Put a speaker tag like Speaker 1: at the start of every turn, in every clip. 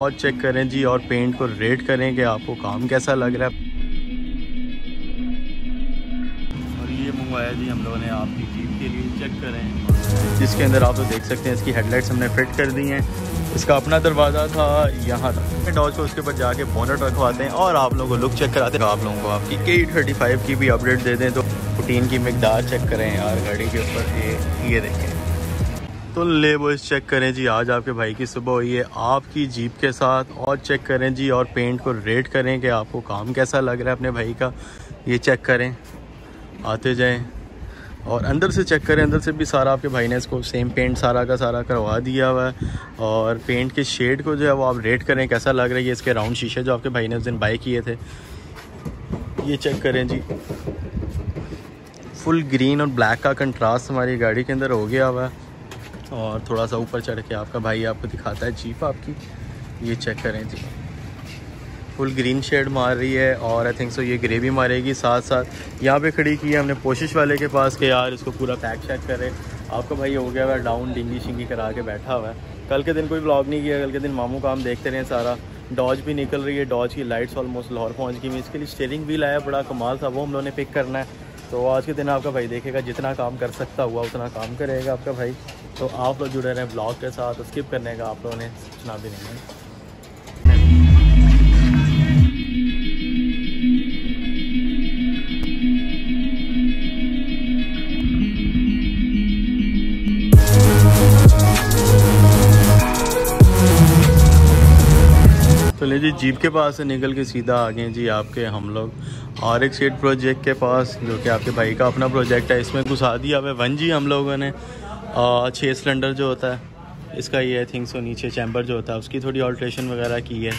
Speaker 1: और चेक करें जी और पेंट को रेट करें कि आपको काम कैसा लग रहा है। और ये मंगवाया जी हम लोगों ने आपकी जीप के लिए चेक करें। जिसके अंदर आप तो देख सकते हैं इसकी हेडलाइट्स हमने फिट कर दी हैं। इसका अपना दरवाज़ा था यहाँ तक डॉज को उसके ऊपर जाके बोनट रखवाते हैं और आप लोगों को लुक चेक कराते हैं। आप लोगों को आपकी के थर्टी फाइव की भी अपडेट दे दें तो प्रोटीन की मकदार चेक करें यार गाड़ी के ऊपर ये ये देखें। तो ले बॉयस चेक करें जी, आज आपके भाई की सुबह हुई है आपकी जीप के साथ। और चेक करें जी, और पेंट को रेट करें कि आपको काम कैसा लग रहा है अपने भाई का। ये चेक करें, आते जाएँ। और अंदर से चेक करें, अंदर से भी सारा आपके भाई ने इसको सेम पेंट सारा का सारा करवा दिया हुआ है। और पेंट के शेड को जो है वो आप रेट करें, कैसा लग रहा है? ये इसके राउंड शीशे जो आपके भाई ने उस दिन बाई किए थे। ये चेक करें जी। फुल ग्रीन और ब्लैक का कंट्रास्ट हमारी गाड़ी के अंदर हो गया हुआ है। और थोड़ा सा ऊपर चढ़ के आपका भाई आपको दिखाता है जीप आपकी। ये चेक करें जी। फुल ग्रीन शेड मार रही है और आई थिंक सो ये ग्रे भी मारेगी साथ साथ। यहाँ पे खड़ी की है हमने कोशिश वाले के पास के यार इसको पूरा पैक शैक करें। आपका भाई हो गया हुआ डाउन डिंगी शिंगी करा के बैठा हुआ है। कल के दिन कोई ब्लॉग नहीं किया, कल के दिन मामू काम देखते रहे सारा। डॉज भी निकल रही है डॉज की लाइट्स ऑलमोस्ट लाहौर पहुँच गई। इसके लिए स्टेयरिंग व्हील आया, बड़ा कमाल था, वो हम लोगों ने पिक करना है। तो आज के दिन आपका भाई देखेगा, जितना काम कर सकता हुआ उतना काम करेगा आपका भाई। तो आप लोग जुड़े रहें ब्लॉग के साथ, स्किप करने का आप लोगों ने सूचना भी नहीं है। तो ले जी, जीप के पास से निकल के सीधा आ गए जी आपके हम लोग। आर एक एट प्रोजेक्ट के पास, जो कि आपके भाई का अपना प्रोजेक्ट है, इसमें घुसा दिया हुआ वन जी हम लोगों ने। छः सिलेंडर जो होता है, इसका ये आई थिंक सो नीचे चैम्बर जो होता है, उसकी थोड़ी ऑल्ट्रेशन वगैरह की है।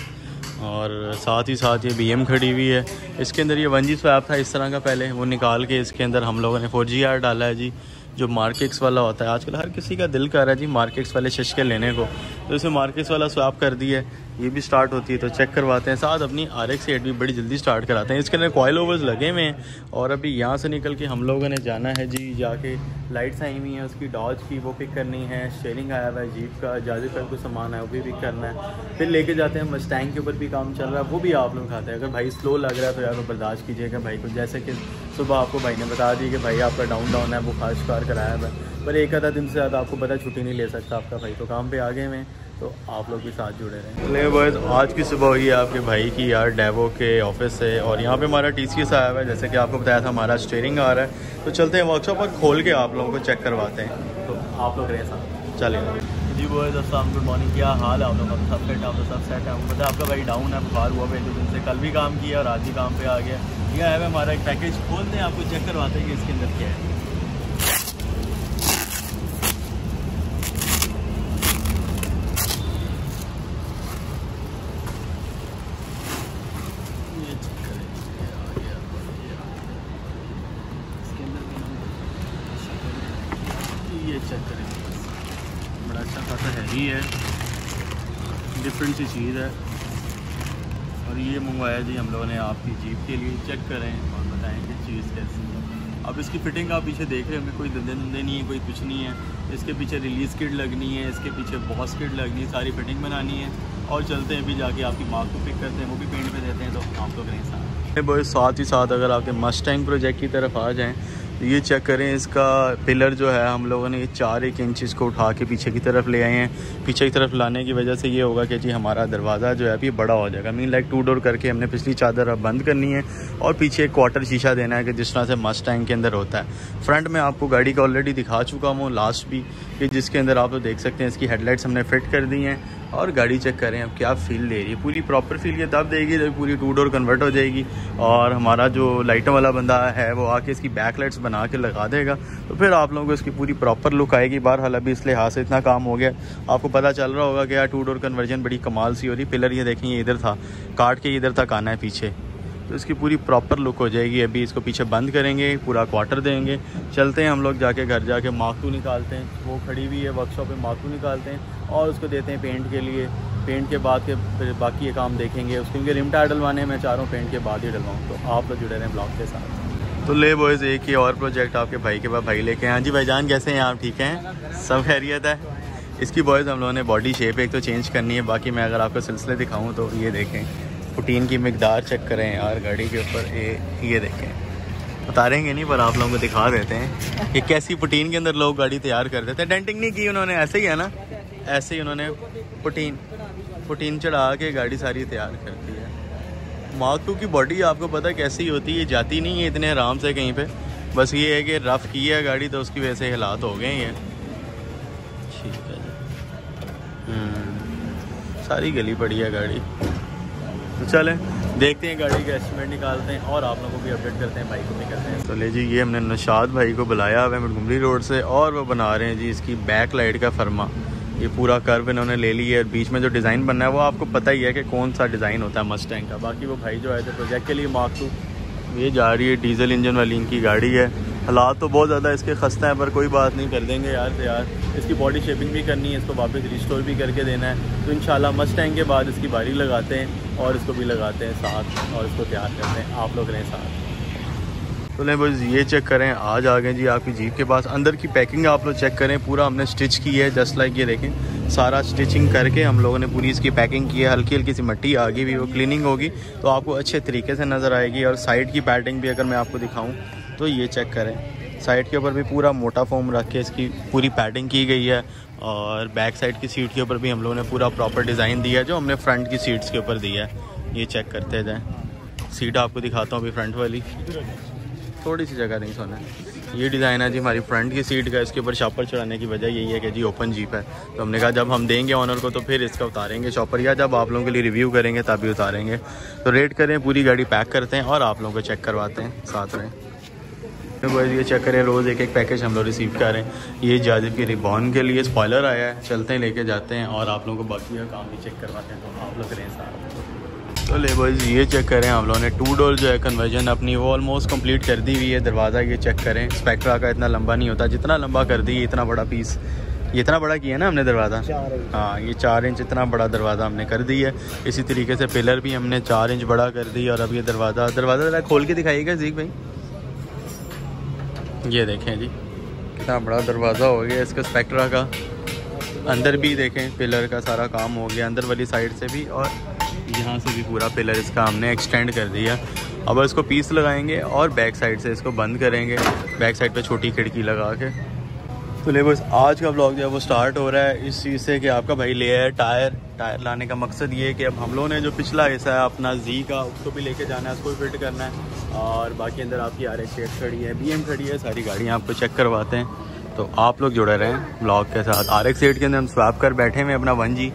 Speaker 1: और साथ ही साथ ये बी खड़ी हुई है। इसके अंदर ये वन जी स्वैप था इस तरह का पहले, वो निकाल के इसके अंदर हम लोगों ने फोर जी आर डाला है जी, जो मार्केट्स वाला होता है। आजकल हर किसी का दिल कर रहा है जी मार्केट्स वाले शशके लेने को। तो इसे मार्केट्स वाला स्वैप कर दिया है। ये भी स्टार्ट होती है तो चेक करवाते हैं। साथ अपनी आर एक्स एट भी बड़ी जल्दी स्टार्ट कराते हैं। इसके अंदर कॉयल ओवर्स लगे हुए हैं और अभी यहाँ से निकल के हम लोगों ने जाना है जी, जाके लाइट्स आई हुई हैं, उसकी डॉज की वो पिक करनी है शेयरिंग आया हुआ है जीप का ज़्यादातर कुछ सामान है वो भी पिक करना है। फिर लेके जाते हैं मस्टैंग के ऊपर भी काम चल रहा है, वो भी आप लोग खाते हैं। अगर भाई स्लो लग रहा है तो यार वो बर्दाश्त कीजिएगा भाई को। जैसे कि सुबह आपको भाई ने बता दी कि भाई आपका डाउन डाउन है बुखार शिकार कराया हुआ है। पर एक आधा दिन से ज़्यादा आपको पता छुट्टी नहीं ले सकता आपका भाई तो। काम पे आ गए हैं। तो आप लोग भी साथ जुड़े रहें। ले बॉयज़ आज की सुबह हुई है आपके भाई की यार डेवो के ऑफ़िस से और यहाँ पे हमारा टी सी एस आया हुआ है जैसे कि आपको बताया था हमारा स्टेयरिंग आ रहा है। तो चलते हैं वर्कशॉप पर खोल के आप लोगों को चेक करवाते हैं। तो आप लोग रहे साथ। चलिए। जी बॉयज़ अस्सलाम गुड मॉर्निंग क्या हाल है आप लोगों का? सब सेट आप सब सेट है। पता है आपका भाई डाउन है बुखार हुआ पे दिन से। कल भी काम किया और आज भी काम पे आ गया। यह है हमारा एक पैकेज खोलते हैं आपको चेक करवाते हैं कि इसके अंदर क्या है ये चेक करें बड़ा अच्छा खासा हैवी है डिफरेंट सी चीज़ है। और ये मंगवाया जी हम लोगों ने आपकी जीप के लिए चेक करें और बताएँ कि चीज़ कैसी है। अब इसकी फिटिंग आप पीछे देख रहे होंगे, कोई धंधे धंधे नहीं है, कोई कुछ नहीं है। इसके पीछे रिलीज़ किट लगनी है, इसके पीछे बॉस किट लगनी है, सारी फिटिंग बनानी है। और चलते हैं अभी जाके आपकी माँ को पिक करते हैं, वो भी पेंट पे देते हैं तो आप लोग रहें साथ। साथ ही साथ अगर आपके मस्टैंग प्रोजेक्ट की तरफ़ आ जाएँ तो ये चेक करें, इसका पिलर जो है, हम लोगों ने ये चार एक इंच इसको उठा के पीछे की तरफ़ ले आए हैं। पीछे की तरफ़ लाने की वजह से ये होगा कि जी हमारा दरवाज़ा जो है अभी बड़ा हो जाएगा। मीन लाइक टू डोर करके हमने पिछली चादर अब बंद करनी है और पीछे एक क्वार्टर शीशा देना है कि जिस तरह से मस्ट टैंक के अंदर होता है। फ्रंट में आपको गाड़ी का ऑलरेडी दिखा चुका हूँ लास्ट भी, कि जिसके अंदर आप लोग देख सकते हैं, इसकी हेडलाइट्स हमने फिट कर दी हैं। और गाड़ी चेक करें अब क्या फील दे रही है? पूरी प्रॉपर फील ये तब देगी जब पूरी टू डोर कन्वर्ट हो जाएगी। और हमारा जो लाइटों वाला बंदा है, वो आके इसकी बैक लाइट्स बना के लगा देगा। तो फिर आप लोगों को इसकी पूरी प्रॉपर लुक आएगी। बहरहाल अभी इस लिहाज से इतना काम हो गया। आपको पता चल रहा होगा कि यार टू डोर कन्वर्जन बड़ी कमाल सी हो रही। पिलर ये देखें, ये इधर था। काट के इधर तक आना है पीछे। तो इसकी पूरी प्रॉपर लुक हो जाएगी। अभी इसको पीछे बंद करेंगे, पूरा क्वार्टर देंगे। चलते हैं हम लोग जाके, घर जाके माकू निकालते हैं। वो खड़ी हुई है वर्कशॉप में माकू निकालते हैं और उसको देते हैं पेंट के लिए। पेंट के बाद के फिर बाकी ये काम देखेंगे उसके, क्योंकि रिम टायर डलवाने मैं चाह रहा हूँ पेंट के बाद ही डलवाऊँ। तो आप लोग जुड़े रहें ब्लॉग के साथ। तो ले बॉयज़ एक ही और प्रोजेक्ट आपके भाई के पास, भाई लेके हैं हाँ जी भाईजान, कैसे हैं आप? ठीक हैं? सब खैरियत है? इसकी बॉयज़ हम लोगों ने बॉडी शेप एक तो चेंज करनी है। बाकी मैं अगर आपको सिलसिले दिखाऊँ तो ये देखें। प्रोटीन की मकदार चेक करें यार गाड़ी के ऊपर ये ये देखें। उतारेंगे नहीं पर आप लोगों को दिखा देते हैं। कि कैसी प्रोटीन के अंदर लोग गाड़ी तैयार कर देते हैं। डेंटिंग नहीं की उन्होंने ऐसे ही है ना? ऐसे ही उन्होंने प्रोटीन प्रोटीन चढ़ा के गाड़ी सारी तैयार कर दी है। मार्क टू की बॉडी आपको पता कैसी होती है जाती नहीं है इतने आराम से कहीं पे। बस ये है कि रफ़ की है गाड़ी तो उसकी वजह से हालात हो गए हैं। ठीक है हम्म, सारी गली पड़ी है गाड़ी। तो चलें, देखते हैं गाड़ी का एस्टिमेट निकालते हैं और आप लोगों को भी अपडेट करते हैं बाइक को भी करते हैं। तो ले जी, ये हमने नशाद भाई को बुलाया हुआ है मटगुमरी रोड से और वो बना रहे हैं जी इसकी बैक लाइट का फरमा। ये पूरा कर्व इन्होंने ले लिया है बीच में जो डिज़ाइन बनना है, वो आपको पता ही है कि कौन सा डिज़ाइन होता है मस्टैंग का। बाकी वो भाई जो आए थे प्रोजेक्ट के लिए मार्क टू ये जा रही है डीजल इंजन वाली इनकी गाड़ी है। हालात तो बहुत ज़्यादा इसके खस्ते हैं, पर कोई बात नहीं, कर देंगे यार से यार इसकी बॉडी शेपिंग भी करनी है, इसको वापस रिस्टोर भी करके देना है। तो इन मस्टैंग के बाद इसकी बारी लगाते हैं और इसको भी लगाते हैं साथ और इसको तैयार करते हैं। आप लोग रहें साथ। तो लें बस ये चेक करें। आज आ गए जी आपकी जीप के पास। अंदर की पैकिंग आप लोग चेक करें। पूरा हमने स्टिच की है जस्ट लाइक ये देखें। सारा स्टिचिंग करके हम लोगों ने पूरी इसकी पैकिंग की है। हल्की हल्की सी मट्टी आ गई भी वो क्लीनिंग होगी तो आपको अच्छे तरीके से नज़र आएगी। और साइड की पैटिंग भी अगर मैं आपको दिखाऊँ तो ये चेक करें। साइड के ऊपर भी पूरा मोटा फॉर्म रख के इसकी पूरी पैडिंग की गई है और बैक साइड की सीट के ऊपर भी हम लोगों ने पूरा प्रॉपर डिज़ाइन दिया है, जो हमने फ्रंट की सीट्स के ऊपर दिया है। ये चेक करते जाएँ। सीट आपको दिखाता हूँ अभी फ्रंट वाली। थोड़ी सी जगह नहीं सोना। ये डिज़ाइन है जी हमारी फ्रंट की सीट का। इसके ऊपर शॉपर चढ़ाने की वजह यही है कि जी ओपन जीप है। तो हमने कहा, जब हम देंगे ऑनर को तो फिर इसका उतारेंगे शॉपर या जब आप लोगों के लिए रिव्यू करेंगे तभी उतारेंगे। तो रेट करें, पूरी गाड़ी पैक करते हैं और आप लोगों को चेक करवाते हैं। साथ रहें। तो ये चेक करें रोज़ एक एक पैकेज हम लोग रिसीव कर रहे हैं। ये जाजिब की रिबॉन के लिए स्पॉयलर आया है। चलते हैं लेके जाते हैं और आप लोगों को बाकी का काम भी चेक करवाते हैं तो आप लोग करें साथ तो लेबर्स ये चेक करें हम लोगों ने टू डोर जो है कन्वर्जन अपनी वो ऑलमोस्ट कंप्लीट कर दी हुई है। दरवाज़ा ये चेक करें। स्पेक्ट्रा का इतना लंबा नहीं होता जितना लंबा कर दी इतना बड़ा पीस ये इतना बड़ा किया ना हमने दरवाज़ा? हाँ ये चार इंच इतना बड़ा दरवाज़ा हमने कर दी है। इसी तरीके से पिलर भी हमने चार इंच बड़ा कर दी और अब ये दरवाज़ा दरवाज़ा ज़रा खोल के दिखाइएगा जीक भाई। ये देखें जी। कितना बड़ा दरवाज़ा हो गया इसका स्पेक्ट्रा का। अंदर भी देखें पिलर का सारा काम हो गया, अंदर वाली साइड से भी और यहाँ से भी पूरा पिलर इसका हमने एक्सटेंड कर दिया। अब इसको पीस लगाएँगे और बैक साइड से इसको बंद करेंगे। बैक साइड पे छोटी खिड़की लगा के। तो ले बस आज का ब्लॉग जो है वो स्टार्ट हो रहा है। इस चीज़ से कि आपका भाई ले आया टायर। टायर लाने का मकसद ये है कि अब हम लोगों ने जो पिछला हिस्सा है, अपना जी का, उसको भी लेके जाना है, उसको भी फिट करना है। और बाकी अंदर आपकी आर एक्स खड़ी है बीएम खड़ी है, सारी गाड़ियाँ आपको चेक करवाते हैं। तो आप लोग जुड़े रहें ब्लॉग के साथ। आर एक्स के अंदर हम स्वैप कर बैठे हुए अपना वन जी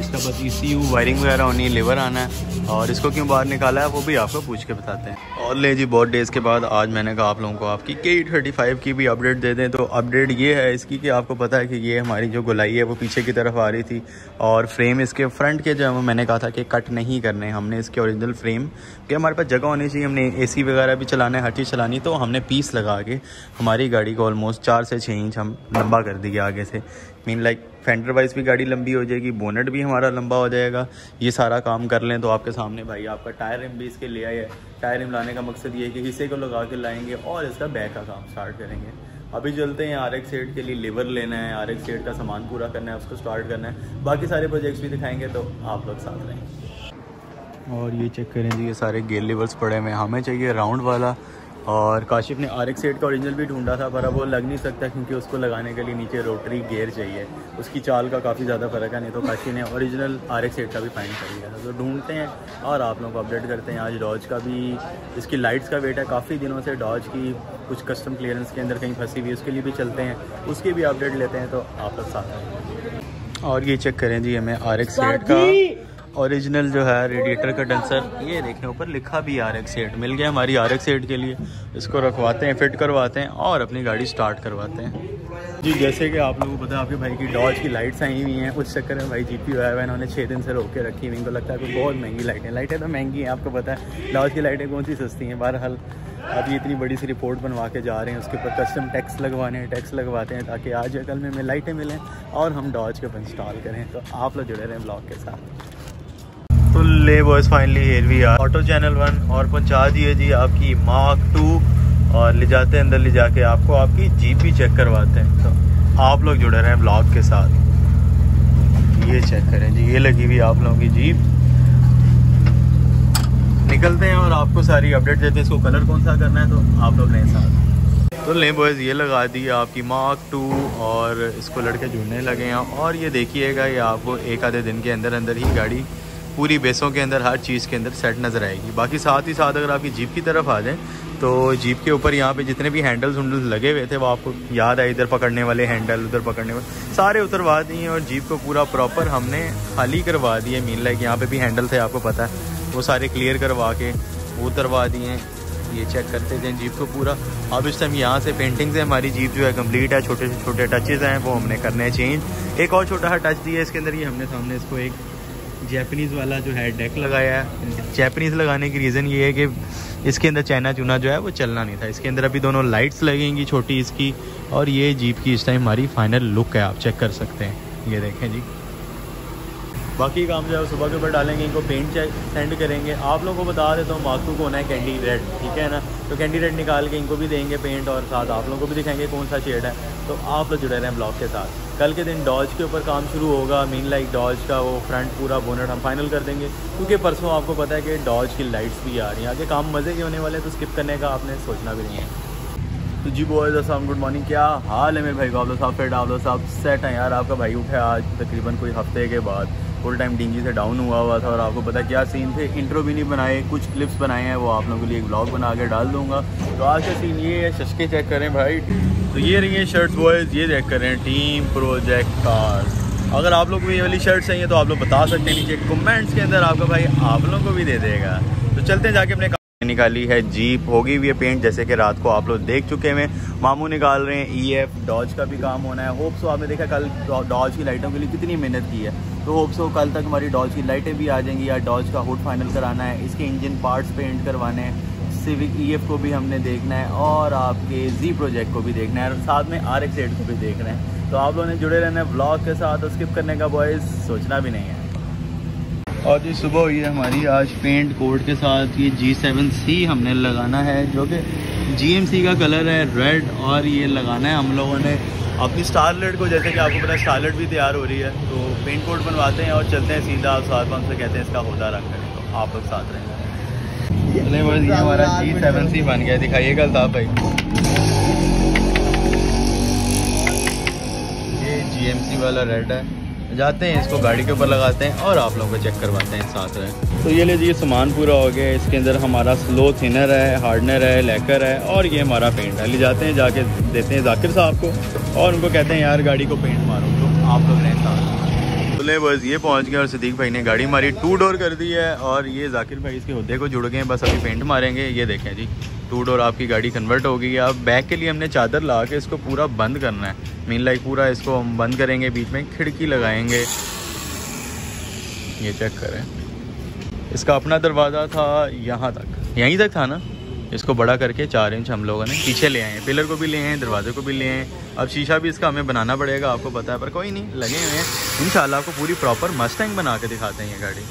Speaker 1: इसका बस ई यू वायरिंग वगैरह होनी है लेवर आना है। और इसको क्यों बाहर निकाला है, वो भी आपको पूछ के बताते हैं। और ले जी, बहुत डेज़ के बाद आज मैंने कहा आप लोगों को आपकी के थर्टी फाइव की भी अपडेट दे दें। तो अपडेट ये है इसकी कि आपको पता है कि ये हमारी जो गुलाई है, वो पीछे की तरफ़ आ रही थी। और फ्रेम इसके फ्रंट के जो मैंने कहा था कि कट नहीं करने हमने इसके ओरिजिनल फ्रेम कि हमारे पास जगह होनी चाहिए, हमने एसी वगैरह भी चलाना है, हर चीज़ चलानी तो हमने पीस लगा के हमारी गाड़ी को ऑलमोस्ट चार से छः इंच हम लंबा कर दिया आगे से। मीन लाइक फेंडर वाइज भी गाड़ी लंबी हो जाएगी बोनेट भी हमारा लंबा हो जाएगा। ये सारा काम कर लें तो आपके सामने भाई, आपका टायर रिम भी इसके ले आए टायर रिम लाने का मकसद ये है कि हिस्से को लगा के लाएँगे और इसका बैक का काम स्टार्ट करेंगे। अभी चलते हैं आर एक्स के लिए लेबर लेना है। आर एक्स का सामान पूरा करना है, उसको स्टार्ट करना है। बाकी सारे प्रोजेक्ट्स भी दिखाएँगे तो आप लोग साथ रहेंगे और ये चेक करें जी, ये सारे गेल लेवर्स पड़े हुए हमें चाहिए राउंड वाला और काशिफ ने आर एक्स का ओरिजिनल भी ढूंढा था पर अब वो लग नहीं सकता क्योंकि उसको लगाने के लिए नीचे रोटरी गेयर चाहिए। उसकी चाल का काफ़ी ज़्यादा फ़र्क है नहीं तो काशी ने ओरिजिनल आर एक्स का भी फाइंड कर लिया था। तो ढूंढते हैं और आप लोगों को अपडेट करते हैं। आज डॉज का भी इसकी लाइट्स का वेट है। काफ़ी दिनों से डॉज की कुछ कस्टम क्लियरेंस के अंदर कहीं फंसी हुई उसके लिए भी चलते हैं। उसकी भी अपडेट लेते हैं तो आप लोग साथ और ये चेक करें जी हमें आर एक्स का ओरिजिनल जो है रेडिएटर का डेंसर, ये देखें, ऊपर लिखा भी आर एक्स एट मिल गया हमारी आर एक्स एट के लिए। इसको रखवाते हैं फिट करवाते हैं और अपनी गाड़ी स्टार्ट करवाते हैं। जी, जैसे कि आप लोगों को पता है, आपके भाई की डॉज की लाइट्स आई हुई हैं। उस चक्कर में भाई जी पी आया हुआ इन्होंने छः दिन से रोक के रखी हुई इनको लगता है कि बहुत महँगी लाइटें लाइटें तो महँगी हैं, आपको पता है। डॉज की लाइटें कौन सी सस्ती हैं? बहरहाल अभी इतनी बड़ी सी रिपोर्ट बनवा के जा रहे हैं, उसके ऊपर कस्टम टैक्स लगवाने हैं टैक्स लगवाते हैं, ताकि आज या कल में हमें लाइटें मिलें और हम डॉज के ऊपर इंस्टॉल करें। तो आप लोग जुड़े रहें ब्लॉग के साथ। ले boys finally here we are auto channel one और पहुँचा दिए जी आपकी मार्क टू और ले जाते हैं, अंदर ले जाके आपको आपकी जीप भी चेक करवाते हैं। तो आप लोग जुड़े रहे ब्लॉग के साथ। ये चेक करें जी, ये लगी हुई आप लोगों की जीप निकलते हैं और आपको सारी अपडेट देते हैं, इसको कलर कौन सा करना है तो आप लोग नए साथ। तो लें बॉयज़ ये लगा दी आपकी मार्क टू और इसको लड़के जुड़ने लगे हैं। और ये देखिएगा, ये आपको एक आधे दिन के अंदर अंदर ही गाड़ी पूरी बेसों के अंदर, हर चीज़ के अंदर सेट नज़र आएगी। बाकी साथ ही साथ अगर आपकी जीप की तरफ़ आ जाएँ तो जीप के ऊपर यहाँ पे जितने भी हैंडल्स वुंडल्स लगे हुए थे, वो आपको याद है इधर पकड़ने वाले हैंडल उधर पकड़ने वाले। सारे उतरवा दिए और जीप को पूरा प्रॉपर हमने खाली करवा दिए। मीन लाइक यहाँ पे भी हैंडल थे, आपको पता है। वो सारे क्लियर करवा के उतरवा दिए। ये चेक करते थे जीप को पूरा। अब इस टाइम यहाँ से पेंटिंग से हमारी जीप जो है कंप्लीट है, छोटे से छोटे टचेज़ हैं, वो हमने करने हैं चेंज एक और छोटा सा टच दिया इसके अंदर ये हमने सामने इसको एक जैपनीज़ वाला जो है डेक लगाया है। जैपनीज़ लगाने की रीज़न ये है कि इसके अंदर चाइना चूना जो है वो चलना नहीं था। इसके अंदर अभी दोनों लाइट्स लगेंगी छोटी इसकी और ये जीप की इस टाइम हमारी फाइनल लुक है, आप चेक कर सकते हैं। ये देखें जी। बाकी काम जो है सुबह के ऊपर डालेंगे, इनको पेंट सेंड करेंगे। आप लोगों को बता देता हूँ मार्क्सू को होना है कैंडी रेड ठीक है ना? तो कैंडी रेड निकाल के इनको भी देंगे पेंट और साथ आप लोगों को भी दिखाएँगे कौन सा शेड है। तो आप लोग जुड़े रहें ब्लॉग के साथ। कल के दिन डॉज के ऊपर काम शुरू होगा। मीन लाइक डॉज का वो फ्रंट पूरा बोनट हम फाइनल कर देंगे। क्योंकि परसों आपको पता है कि डॉज की लाइट्स भी आ रही हैं। आगे काम मज़े के होने वाले हैं तो स्किप करने का आपने सोचना भी नहीं है। तो जी बॉयज़ असलम गुड मॉर्निंग क्या हाल है मेरे भाई? लोग साहब फिर लोग साहब सेट हैं यार। आपका भाई उठे आज तकरीबन कोई हफ़्ते के बाद। फुल टाइम डिंगी से डाउन हुआ हुआ था और आपको पता क्या सीन थे? इंट्रो भी नहीं बनाए, कुछ क्लिप्स बनाए हैं। वो आप लोगों के लिए एक ब्लॉग बना के डाल दूँगा। तो आज का सीन ये है शशके चेक करें भाई। तो ये रही है शर्ट्स बॉयज़ ये चेक करें टीम प्रोजेक्ट कार अगर आप लोग को ये वाली शर्ट चाहिए तो आप लोग बता सकते हैं नीचे कमेंट्स के अंदर आपका भाई आप लोगों को भी दे देगा। तो चलते हैं जाके अपने निकाली है जीप होगी हुई है पेंट जैसे कि रात को आप लोग देख चुके हैं। मामू निकाल रहे हैं ई एफ़ डॉज का भी काम होना है। होप सो आपने देखा कल डॉज की लाइटों के लिए कितनी मेहनत की है। तो होप सो कल तक हमारी डॉज की लाइटें भी आ जाएँगी या डॉज का हुड फाइनल कराना है। इसके इंजन पार्ट्स पेंट करवाने हैं। सिविक ई एफ़ को भी हमने देखना है और आपके जी प्रोजेक्ट को भी देखना है और साथ में आर एक्स को भी देखना है। तो आप लोगों ने जुड़े रहना है ब्लॉग के साथ स्किप करने का बॉयज़ सोचना भी नहीं है। और जी सुबह हुई है हमारी, आज पेंट कोड के साथ ये जी सेवन सी हमने लगाना है, जो कि जी एम सी का कलर है रेड और ये लगाना है। हम लोगों ने अपनी स्टारलेट को, जैसे कि आपको पता है स्टारलेट भी तैयार हो रही है तो पेंट कोड बनवाते हैं और चलते हैं सीधा साथ से कहते हैं इसका होदा रंग करें तो आप लोग साथ रहेंगे बस ये हमारा जी सेवन सी बन गया साहब भाई। ये जी एम सी वाला रेड है। जाते हैं, इसको गाड़ी के ऊपर लगाते हैं और आप लोगों को चेक करवाते हैं साथ में। तो ये ले जी सामान पूरा हो गया, इसके अंदर हमारा स्लो थिनर है हार्डनर है लेकर है और ये हमारा पेंट है। ले जाते हैं, जाके देते हैं जाकिर साहब को और उनको कहते हैं, यार, गाड़ी को पेंट मारो। तो आप लोग रहें साथ बोले बस ये पहुँच गए और सदीक भाई ने गाड़ी मारी, टू डोर कर दी है और ये जाकिर भाई इसके हदे को जुड़ गए हैं बस अभी पेंट मारेंगे, ये देखें जी। टू डोर आपकी गाड़ी कन्वर्ट हो गई है। अब बैक के लिए हमने चादर ला के इसको पूरा बंद करना है। मीन लाइक पूरा इसको हम बंद करेंगे, बीच में खिड़की लगाएँगे। ये चेक करें। इसका अपना दरवाज़ा था यहाँ तक। यहीं तक था ना? इसको बड़ा करके चार इंच हम लोगों ने पीछे ले आए हैं। पिलर को भी ले हैं दरवाजे को भी ले हैं अब शीशा भी इसका हमें बनाना पड़ेगा, आपको पता है, पर कोई नहीं, लगे हुए हैं। इन आपको पूरी प्रॉपर मस्टैंग बना के दिखाते हैं ये गाड़ी।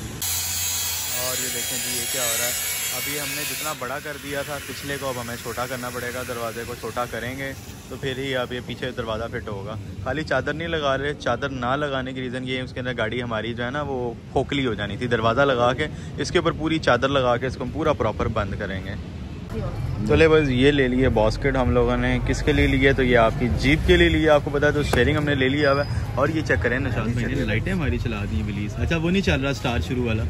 Speaker 1: और ये देखें जी, ये क्या हो रहा है? अभी हमने जितना बड़ा कर दिया था, पिछले को अब हमें छोटा करना पड़ेगा, दरवाजे को छोटा करेंगे तो फिर ही अब ये पीछे दरवाज़ा फिट होगा। खाली चादर नहीं लगा रहे, चादर ना लगाने की रीज़न ये है, उसके अंदर गाड़ी हमारी जो है ना, वो खोखली हो जानी थी, दरवाज़ा लगा के, इसके ऊपर पूरी चादर लगा के इसको हम पूरा प्रॉपर बंद करेंगे। तो ले बस ये ले लिए बॉस्केट हम लोगों ने। किसके लिए लिए? तो ये आपकी जीप के लिए लिए। आपको पता है तो शेयरिंग हमने ले लिया हुआ और ये चेक करें ना लाइटें हमारी चला दी प्लीज़ अच्छा वो नहीं चल रहा स्टार शुरू वाला।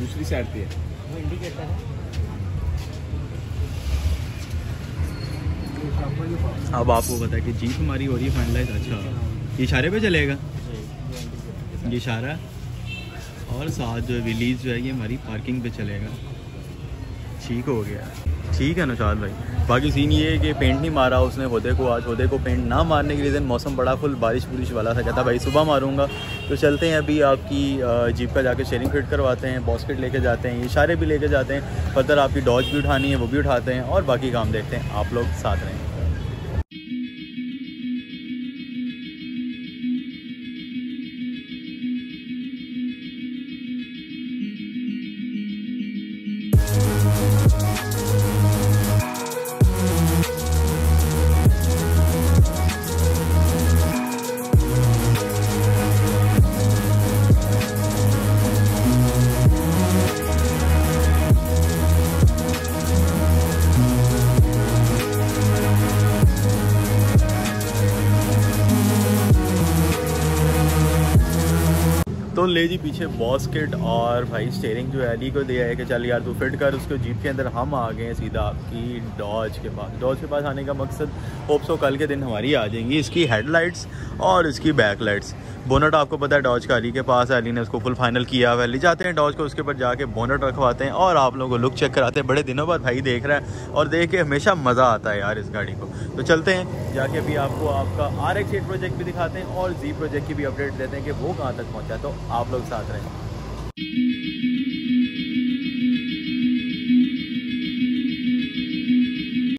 Speaker 1: दूसरी साइड पे है। वो इंडिकेटर है। अब आपको पता है कि जीप हमारी हो रही है फाइनलाइज अच्छा ये इशारे पे चलेगा? ये इशारा और साथ जो रिलीज़ जो है ये हमारी पार्किंग पे चलेगा। ठीक हो गया। ठीक है नुशाद भाई। बाकी सीन ये है कि पेंट नहीं मारा उसने, होदे को आज, होदे को पेंट ना मारने के रीज़न मौसम बड़ा फुल बारिश बुरिश वाला था। कहता, भाई, सुबह मारूँगा। तो चलते हैं अभी आपकी जीप का जाके शेयरिंग फिट करवाते हैं बॉस्केट लेके जाते हैं, इशारे भी लेके जाते हैं फर्दर आपकी डॉज भी उठानी है, वो भी उठाते हैं, और बाकी काम देखते हैं। आप लोग साथ रहें।
Speaker 2: ले जी, पीछे बॉस्केट और भाई स्टेयरिंग जो है, अली को दिया है कि चल यार तू फिट कर, उसको जीप के अंदर हम आ गए हैं सीधा आपकी डॉज के पास। डॉज के पास आने का मकसद होप सो कल के दिन हमारी आ जाएँगी इसकी हेडलाइट्स और इसकी बैक लाइट्स बोनट आपको पता है डॉज का अली के पास है, अली ने उसको फुल फाइनल किया हुआ ले जाते हैं डॉज को, उसके ऊपर जाके बोनट रखवाते हैं और आप लोगों को लुक चेक कराते हैं। बड़े दिनों बाद भाई देख रहा है और देख के हमेशा मज़ा आता है यार इस गाड़ी को। तो चलते हैं, जाके अभी आपको आपका आर प्रोजेक्ट भी दिखाते हैं और जी प्रोजेक्ट की भी अपडेट देते हैं कि वो कहाँ तक पहुँचा तो आप लोग साथ रहें।